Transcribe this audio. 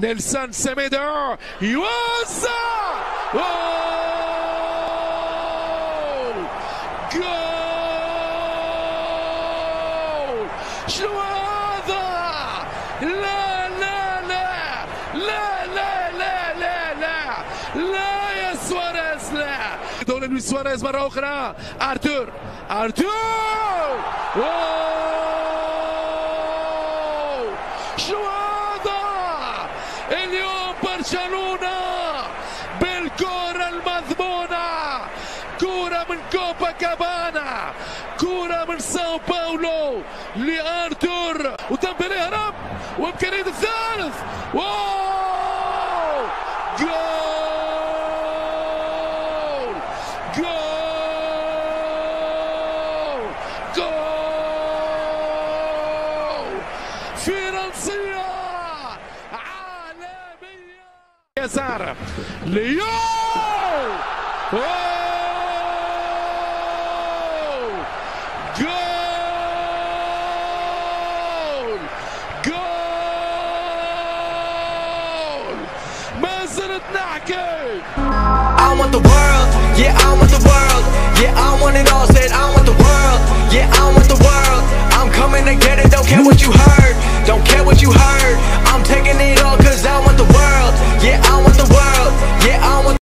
نيلسون سيميدو يوزع! جول! شنو هذا؟ لا لا لا لا لا لا لا لا لا يا سواريز لا. دولة لويس سواريز مرة أخرى. أرتور أرتور! شنو برشلونة بالكرة المضمونة كرة من كوبا كابانا كرة من ساو باولو لأرتور وديمبلي هرب وإمكانية الثالث واو جول جول جول Cesar. Leo! Oh! Gol! Gol! Manzanat Naki! I want the world, yeah, I want the world, yeah, I want it all, said I want the world, yeah, I want the world, I'm coming to get it, don't care what you heard, don't care what you heard.